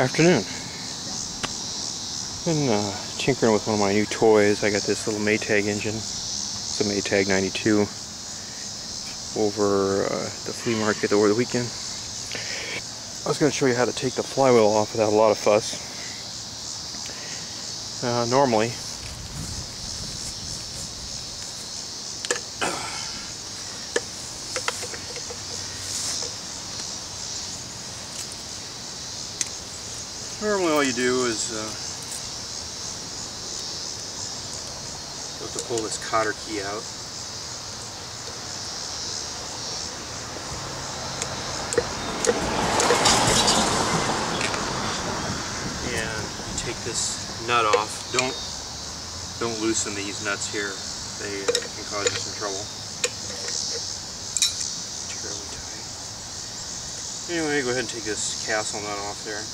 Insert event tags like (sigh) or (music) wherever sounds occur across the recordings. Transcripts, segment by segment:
Afternoon. Been uh, tinkering with one of my new toys. I got this little Maytag engine. It's a Maytag 92 over uh, the flea market over the weekend. I was going to show you how to take the flywheel off without a lot of fuss. Uh, normally, Normally all you do is uh, you have to pull this cotter key out. And take this nut off. Don't don't loosen these nuts here. They uh, can cause you some trouble. Anyway, go ahead and take this castle nut off there.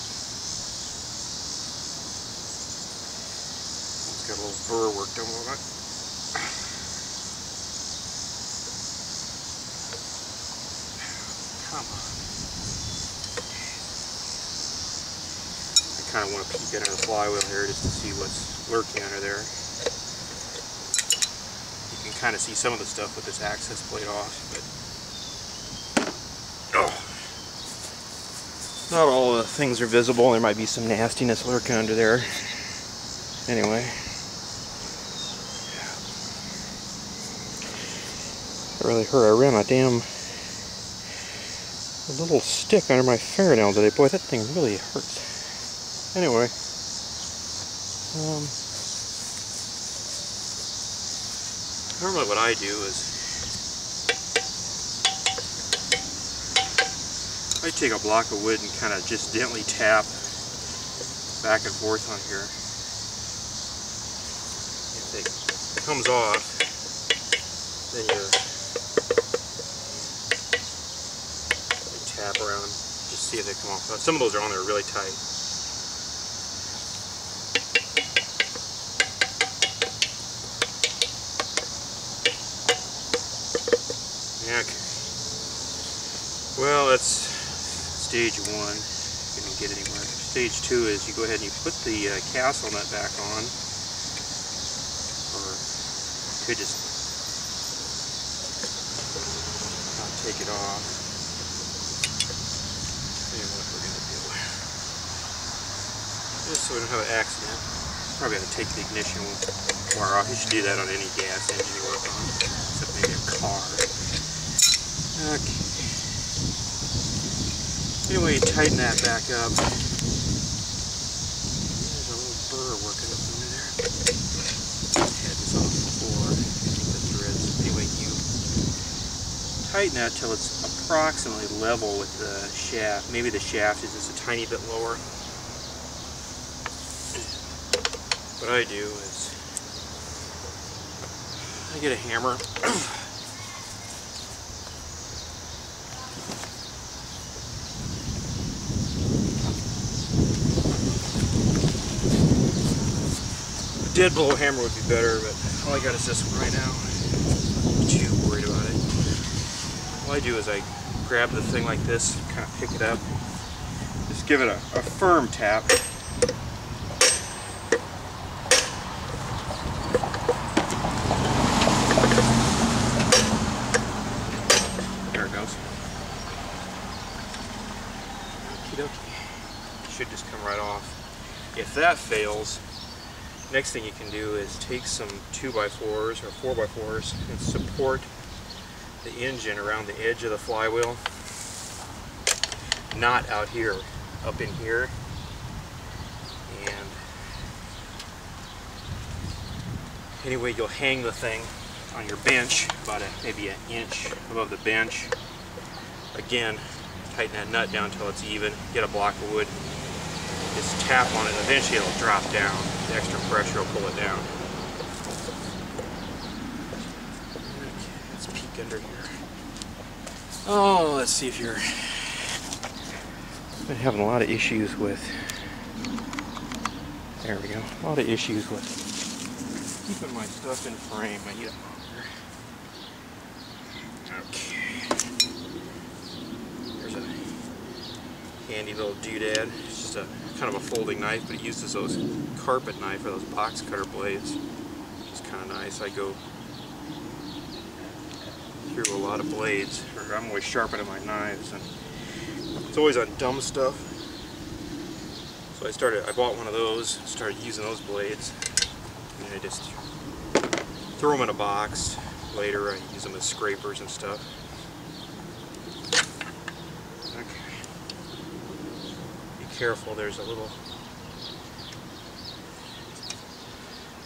got a little burr worked on it. Come on. I kind of want to peek under the flywheel here just to see what's lurking under there. You can kind of see some of the stuff with this access plate off, but oh. not all the things are visible. There might be some nastiness lurking under there. Anyway. Really hurt. I ran a damn little stick under my fingernail today. Boy, that thing really hurts. Anyway, um, normally what I do is I take a block of wood and kind of just gently tap back and forth on here. If it comes off, then you tap around, see if they come off. Uh, some of those are on there really tight. Okay. Well, that's stage one. Didn't get anywhere. Stage two is you go ahead and you put the uh, castle nut back on, or you could just take it off. Just so we don't have an accident. Probably have to take the ignition wire off. You should do that on any gas engine you work on, except maybe a car. Okay. Anyway, you tighten that back up. There's a little burr working up under there. This off before. The threads. Anyway, you tighten that till it's approximately level with the shaft. Maybe the shaft is just a tiny bit lower. What I do is I get a hammer. A dead blow hammer would be better but all I got is this one right now. I'm too worried about it. All I do is I grab the thing like this kind of pick it up. Just give it a, a firm tap should just come right off. If that fails, next thing you can do is take some 2x4s or 4x4s and support the engine around the edge of the flywheel. Not out here, up in here. And anyway, you'll hang the thing on your bench, about a, maybe an inch above the bench. Again, tighten that nut down until it's even, get a block of wood, just tap on it, eventually it'll drop down. The extra pressure will pull it down. Okay, let's peek under here. Oh, let's see if you're... Been having a lot of issues with... There we go. A lot of issues with keeping my stuff in frame. I need a Okay. There's a handy little doodad. It's just a kind of a folding knife, but it uses those carpet knife or those box cutter blades. It's kind of nice. I go through a lot of blades, or I'm always sharpening my knives, and it's always on dumb stuff. So I started, I bought one of those, started using those blades, and I just throw them in a box. Later I use them as scrapers and stuff. Careful, there's a little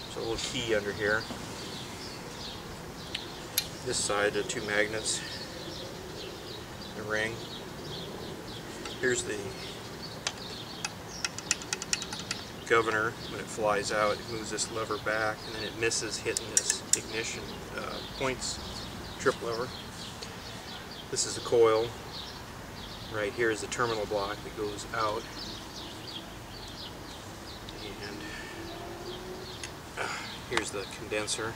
there's a little key under here. This side, the two magnets, the ring. Here's the governor. When it flies out, it moves this lever back, and then it misses hitting this ignition uh, points trip lever. This is the coil. Right here is the terminal block that goes out. And uh, here's the condenser,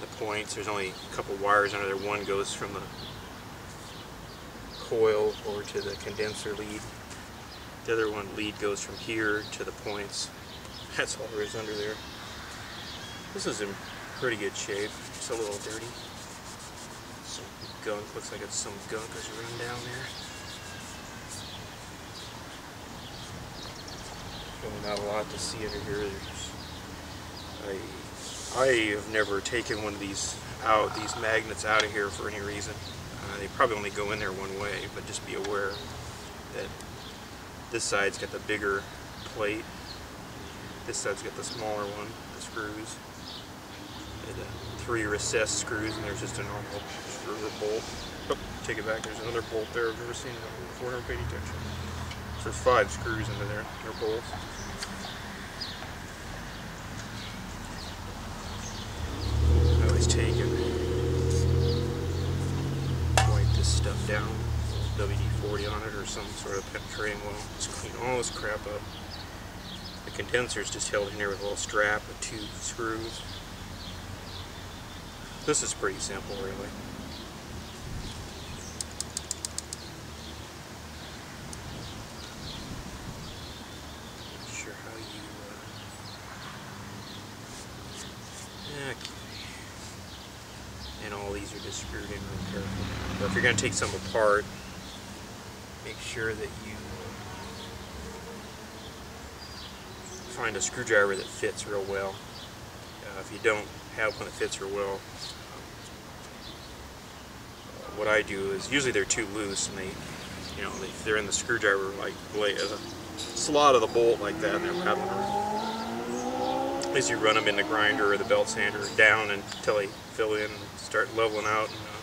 the points. There's only a couple wires under there. One goes from the coil over to the condenser lead. The other one lead goes from here to the points. That's all there is under there. This is in pretty good shape. It's a little dirty Some gunk. Looks like it's some gunk that's run down there. Really not a lot to see under here. I, I have never taken one of these out, these magnets out of here for any reason. Uh, they probably only go in there one way, but just be aware that this side's got the bigger plate. This side's got the smaller one, the screws. And, uh, three recessed screws, and there's just a normal screw bolt. Oh, take it back. There's another bolt there. I've never seen it before. Never paid attention. So there's five screws into there. They're bolts. Some sort of penetrating oil. Just clean all this crap up. The condenser is just held in here with a little strap with two screws. This is pretty simple, really. Uh... And all these are just screwed in real careful. But if you're going to take some apart, sure that you find a screwdriver that fits real well. Uh, if you don't have one that fits real well, what I do is usually they're too loose and they, you know, they, they're in the screwdriver like blade, a slot of the bolt like that and they're rattling around. As you run them in the grinder or the belt sander down until they fill in start leveling out and uh,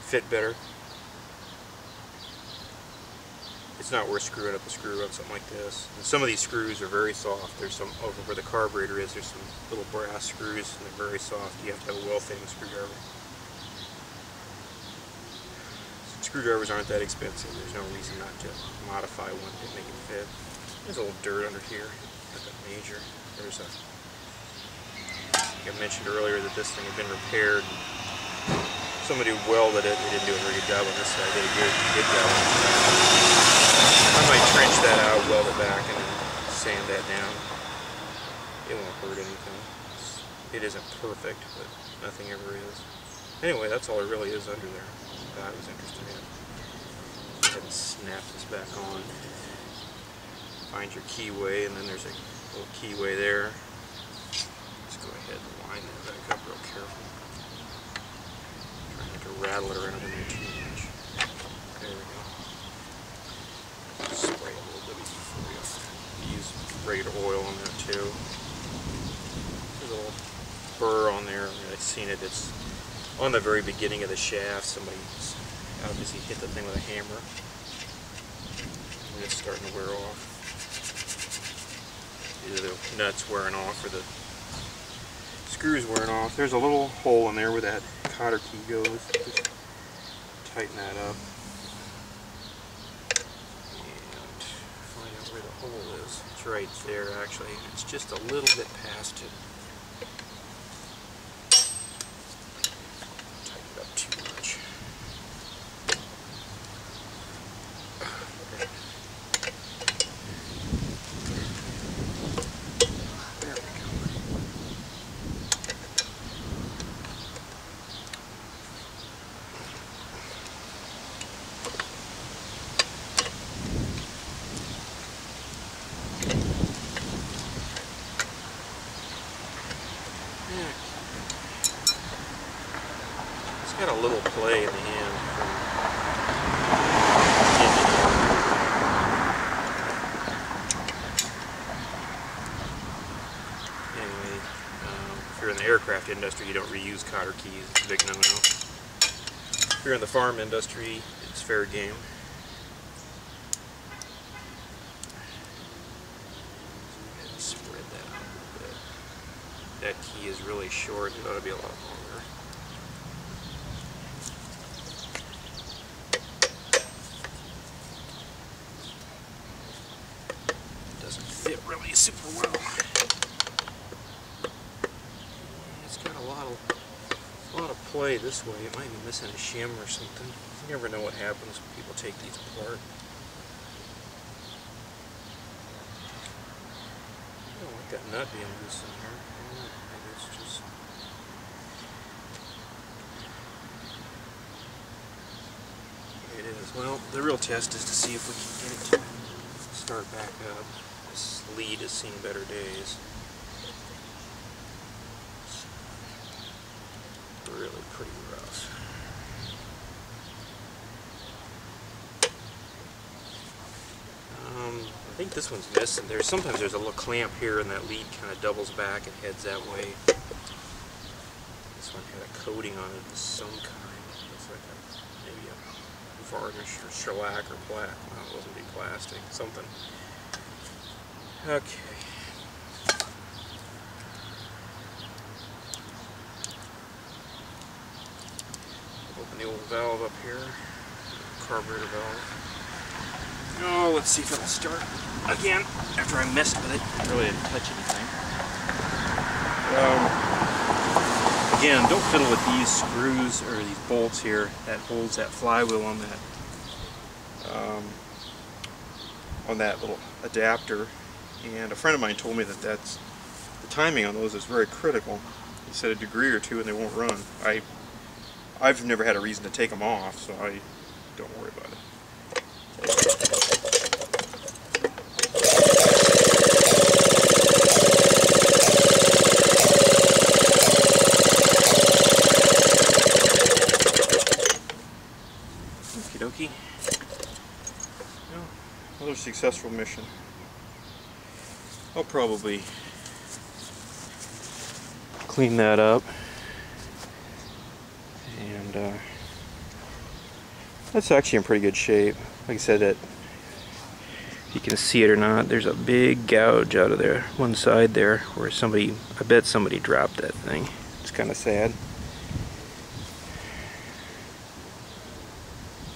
fit better. It's not worth screwing up a screw on something like this. And some of these screws are very soft. There's some over where the carburetor is. There's some little brass screws and they're very soft. You have to have a well-fitting screwdriver. Screwdrivers aren't that expensive. There's no reason not to modify one to make it fit. There's a little dirt under here. Nothing major. There's a... I mentioned earlier that this thing had been repaired. Somebody welded it. They didn't do a very good job on this side. They did a good, good job. I might trench that out, weld it back, and sand that down. It won't hurt anything. It isn't perfect, but nothing ever is. Anyway, that's all there really is under there that I was interested in. Go ahead and snap this back on. Find your keyway, and then there's a little keyway there. Let's go ahead and line that back up real careful. Trying to rattle it around in there too much. There we go. Spray a little WD-40 Use regular oil on there too. There's a little burr on there. I've seen it. It's on the very beginning of the shaft, somebody obviously hit the thing with a hammer. And it's starting to wear off. Either the nuts wearing off or the screws wearing off. There's a little hole in there where that cotter key goes. Just tighten that up. And find out where the hole is. It's right there actually. It's just a little bit past it. little play in the hand. Anyway, um, if you're in the aircraft industry, you don't reuse cotter keys. It's a big no-no. If you're in the farm industry, it's fair game. Spread that out a little bit. That key is really short. It ought to be a lot longer. doesn't fit really super well. It's got a lot of a lot of play this way. It might be missing a shim or something. You never know what happens when people take these apart. I don't like that nut being loose in here. Maybe it's just it is. Well, the real test is to see if we can get it to start back up. This lead has seen better days. Really pretty rough. Um, I think this one's missing. There's sometimes there's a little clamp here and that lead kind of doubles back and heads that way. This one had a coating on it of some kind. Looks like a, maybe a varnish or shellac or black. Well, it wasn't be plastic. Something. Okay. Open the old valve up here. Carburetor valve. Oh, let's see if it'll start again after I messed with it. I really didn't touch anything. Um, again, don't fiddle with these screws or these bolts here that holds that flywheel on that um, on that little adapter. And a friend of mine told me that that's the timing on those is very critical. He said a degree or two and they won't run. I I've never had a reason to take them off, so I don't worry about it. Okie dokie. Well, another successful mission. I'll probably clean that up. And uh, that's actually in pretty good shape. Like I said, that you can see it or not, there's a big gouge out of there, one side there, where somebody, I bet somebody dropped that thing. It's kind of sad.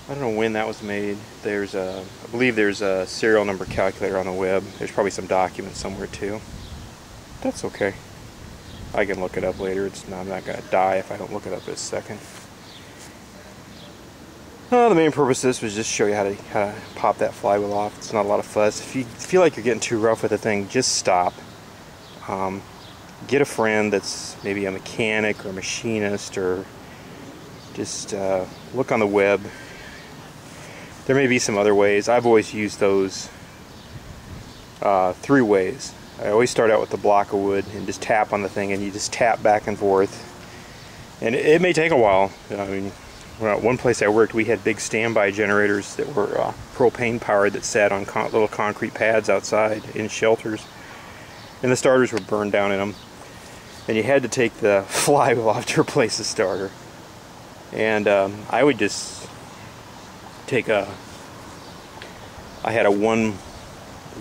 I don't know when that was made. There's a, I believe there's a serial number calculator on the web. There's probably some document somewhere too. That's okay. I can look it up later. It's not, I'm not gonna die if I don't look it up this second. Uh, the main purpose of this was just show you how to how to pop that flywheel off. It's not a lot of fuss. If you feel like you're getting too rough with the thing, just stop. Um, get a friend that's maybe a mechanic or a machinist or just uh, look on the web there may be some other ways. I've always used those uh, three ways. I always start out with the block of wood and just tap on the thing and you just tap back and forth. And it, it may take a while. I mean, well, one place I worked, we had big standby generators that were uh, propane powered that sat on con little concrete pads outside in shelters. And the starters were burned down in them. And you had to take the (laughs) flywheel off to replace the starter. And um, I would just take a I had a one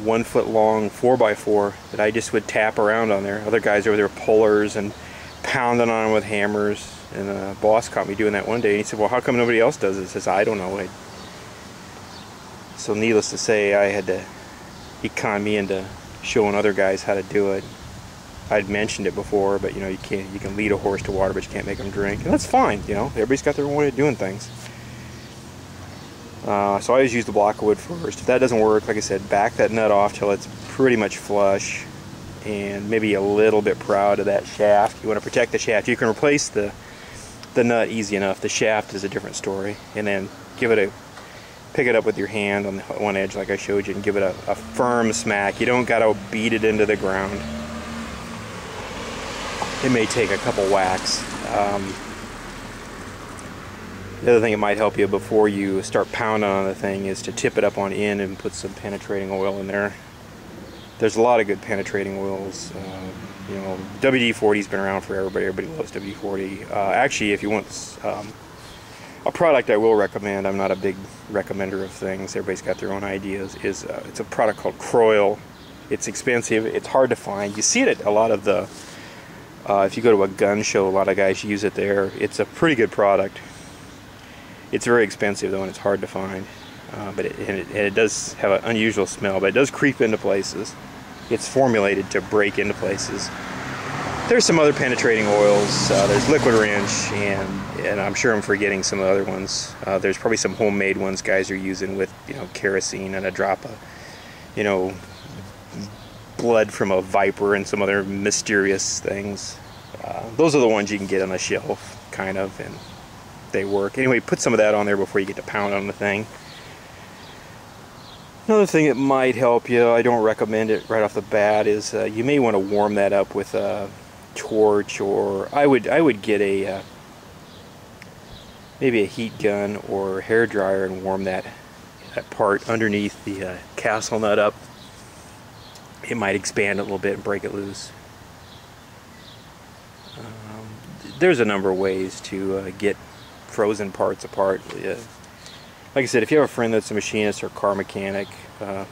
one foot long 4x4 that I just would tap around on there. Other guys over there pullers and pounding on them with hammers. And the boss caught me doing that one day. And he said, well, how come nobody else does it? I says, I don't know. I... So needless to say, I had to, he conned me into showing other guys how to do it. I'd mentioned it before, but you know, you can't, you can lead a horse to water, but you can't make them drink. And that's fine, you know, everybody's got their own way of doing things. Uh, so I always use the block of wood first. If that doesn't work, like I said, back that nut off till it's pretty much flush and maybe a little bit proud of that shaft. You want to protect the shaft. You can replace the the nut easy enough. The shaft is a different story. And then give it a pick it up with your hand on the one edge like I showed you and give it a, a firm smack. You don't got to beat it into the ground. It may take a couple whacks. Um, The other thing it might help you before you start pounding on the thing is to tip it up on end and put some penetrating oil in there. There's a lot of good penetrating oils. Uh, you know, WD-40's been around for everybody. everybody loves WD-40. Uh, actually, if you want um, a product I will recommend, I'm not a big recommender of things, everybody's got their own ideas, is uh, it's a product called Kroil. It's expensive, it's hard to find. You see it at a lot of the, uh, if you go to a gun show, a lot of guys use it there. It's a pretty good product. It's very expensive though, and it's hard to find. Uh, but it, and it, and it does have an unusual smell, but it does creep into places. It's formulated to break into places. There's some other penetrating oils. Uh, there's Liquid Wrench, and and I'm sure I'm forgetting some of the other ones. Uh, there's probably some homemade ones guys are using with you know kerosene and a drop of you know blood from a viper and some other mysterious things. Uh, those are the ones you can get on a shelf, kind of, and they work. Anyway, put some of that on there before you get to pound on the thing. Another thing that might help you, I don't recommend it right off the bat, is uh, you may want to warm that up with a torch or I would I would get a uh, maybe a heat gun or hair dryer and warm that that part underneath the uh, castle nut up. It might expand a little bit and break it loose. Um, there's a number of ways to uh, get frozen parts apart. Uh, like I said, if you have a friend that's a machinist or car mechanic, uh,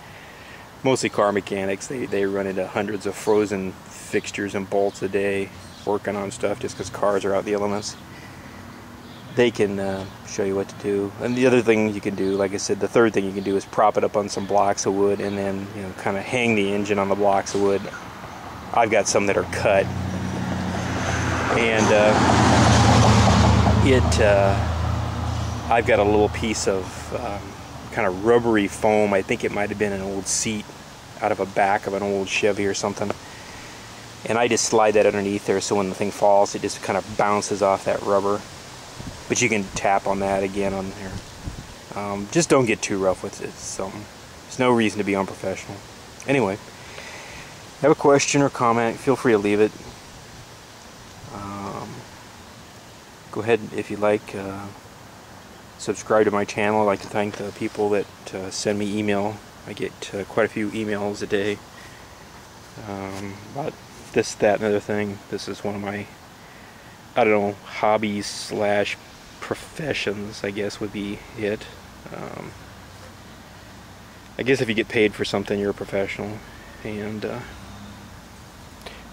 (laughs) mostly car mechanics, they, they run into hundreds of frozen fixtures and bolts a day working on stuff just because cars are out the elements. They can uh, show you what to do. And the other thing you can do, like I said, the third thing you can do is prop it up on some blocks of wood and then you know kind of hang the engine on the blocks of wood. I've got some that are cut, and uh, it. Uh, I've got a little piece of um, kind of rubbery foam. I think it might have been an old seat out of a back of an old Chevy or something. And I just slide that underneath there so when the thing falls, it just kind of bounces off that rubber. But you can tap on that again on there. Um, just don't get too rough with it. So there's no reason to be unprofessional. Anyway, have a question or comment, feel free to leave it. Go ahead if you like. Uh, subscribe to my channel. I'd like to thank the people that uh, send me email. I get uh, quite a few emails a day um, about this, that, and other thing. This is one of my, I don't know, hobbies slash professions, I guess would be it. Um, I guess if you get paid for something, you're a professional. And uh,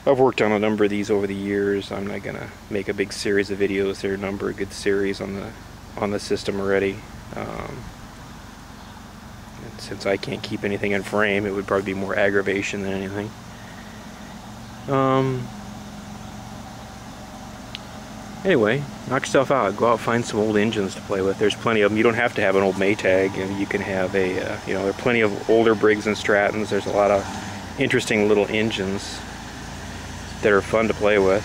I've worked on a number of these over the years. I'm not going to make a big series of videos. There are a number of good series on the on the system already. Um, since I can't keep anything in frame, it would probably be more aggravation than anything. Um, anyway, knock yourself out. Go out find some old engines to play with. There's plenty of them. You don't have to have an old Maytag. You can have a, uh, you know, there are plenty of older Briggs and Strattons. There's a lot of interesting little engines that are fun to play with.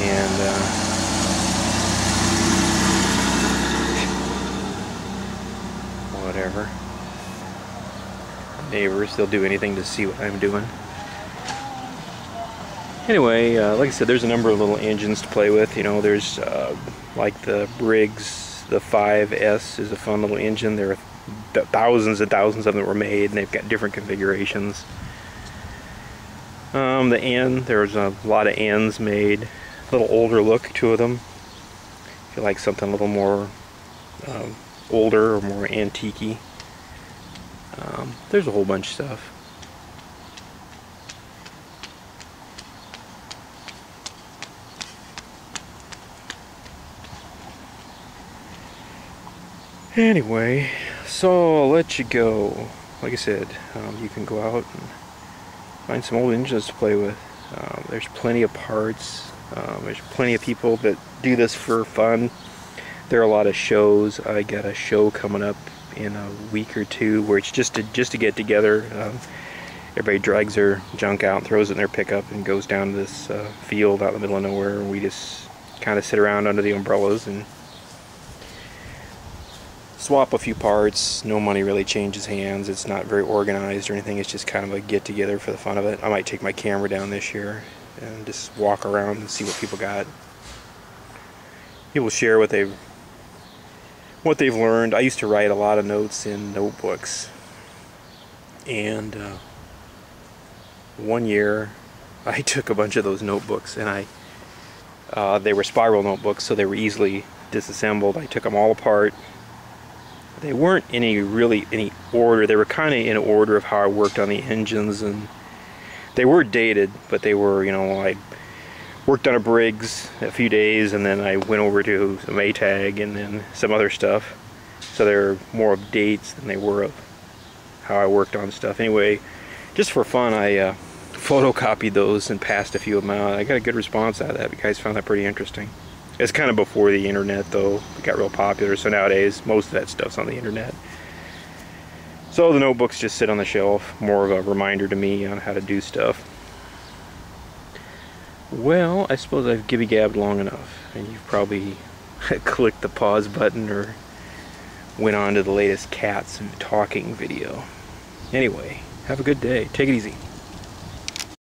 and uh, whatever. Neighbors they'll do anything to see what I'm doing. Anyway uh, like I said there's a number of little engines to play with. You know there's uh, like the Briggs the 5S is a fun little engine. There are thousands and thousands of them were made and they've got different configurations um, the N there's a lot of N's made a little older look, two of them. If you like something a little more um, older or more antique um, there's a whole bunch of stuff. Anyway, so I'll let you go. Like I said, um, you can go out and find some old engines to play with. Um, there's plenty of parts. Um, there's plenty of people that do this for fun. There are a lot of shows. I got a show coming up in a week or two where it's just to just to get together. Um, everybody drags their junk out and throws it in their pickup and goes down to this uh, field out in the middle of nowhere and we just kind of sit around under the umbrellas and swap a few parts. No money really changes hands. It's not very organized or anything. It's just kind of a get together for the fun of it. I might take my camera down this year and just walk around and see what people got. People share what they've what they've learned. I used to write a lot of notes in notebooks, and uh, one year (laughs) I took a bunch of those notebooks and I uh, they were spiral notebooks, so they were easily disassembled. I took them all apart. They weren't any really any order. They were kind of in order of how I worked on the engines, and they were dated, but they were you know I worked on a Briggs a few days, and then I went over to some Maytag and then some other stuff. So they're more of dates than they were of how I worked on stuff. Anyway, just for fun, I. Uh, photocopied those and passed a few of them out. I got a good response out of that. You guys found that pretty interesting. It's kind of before the internet though. It got real popular. So nowadays, most of that stuff's on the internet. So the notebooks just sit on the shelf. More of a reminder to me on how to do stuff. Well, I suppose I've gibby gabbed long enough. And you've probably (laughs) clicked the pause button or went on to the latest cats talking video. Anyway, have a good day. Take it easy.